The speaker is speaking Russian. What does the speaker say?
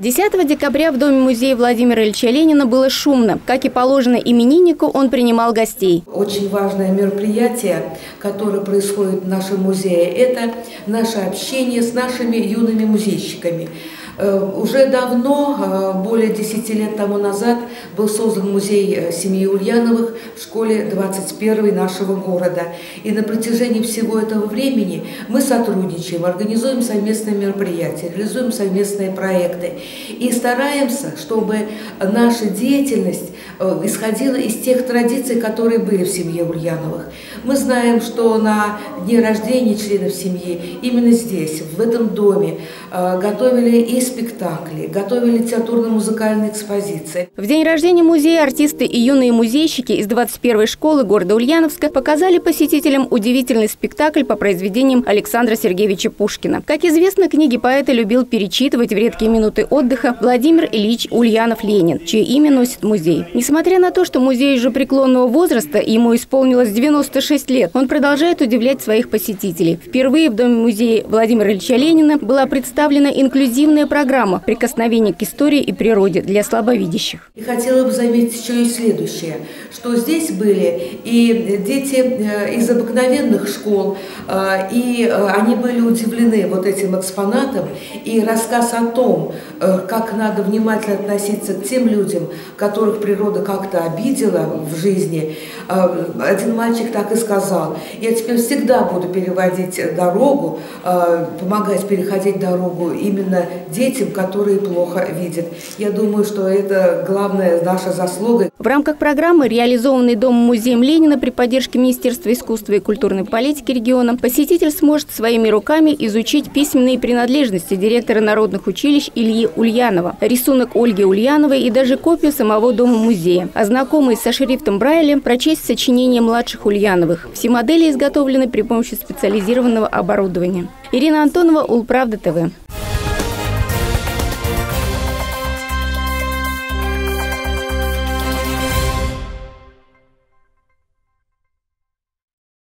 10 декабря в Доме-музея Владимира Ильича Ленина было шумно. Как и положено имениннику, он принимал гостей. Очень важное мероприятие, которое происходит в нашем музее, это наше общение с нашими юными музейщиками. Э, уже давно, э, более 10 лет тому назад, был создан музей э, семьи Ульяновых в школе 21 нашего города. И на протяжении всего этого времени мы сотрудничаем, организуем совместные мероприятия, реализуем совместные проекты и стараемся, чтобы наша деятельность исходила из тех традиций, которые были в семье Ульяновых. Мы знаем, что на дне рождения членов семьи именно здесь, в этом доме, готовили и спектакли, готовили литературно-музыкальные экспозиции. В день рождения музея артисты и юные музейщики из 21-й школы города Ульяновска показали посетителям удивительный спектакль по произведениям Александра Сергеевича Пушкина. Как известно, книги поэта любил перечитывать в редкие минуты отдыха Владимир Ильич Ульянов-Ленин, чье имя носит музей. Несмотря на то, что музей уже преклонного возраста, ему исполнилось 96 лет, он продолжает удивлять своих посетителей. Впервые в Доме музея Владимира Ильича Ленина была представлена инклюзивная программа «Прикосновение к истории и природе» для слабовидящих. И хотела бы заметить еще и следующее, что здесь были и дети э, из обыкновенных школ, э, и э, они были удивлены вот этим экспонатом, и рассказ о том, как надо внимательно относиться к тем людям, которых природа как-то обидела в жизни. Один мальчик так и сказал, я теперь всегда буду переводить дорогу, помогать переходить дорогу именно детям, детям, которые плохо видят. Я думаю, что это главная наша заслуга. В рамках программы, реализованной Домом-музеем Ленина при поддержке Министерства искусства и культурной политики региона, посетитель сможет своими руками изучить письменные принадлежности директора народных училищ Ильи Ульянова, рисунок Ольги Ульяновой и даже копию самого Дома-музея. А знакомый со шрифтом Брайля прочесть сочинения младших Ульяновых. Все модели изготовлены при помощи специализированного оборудования. Ирина Антонова, Улправда ТВ.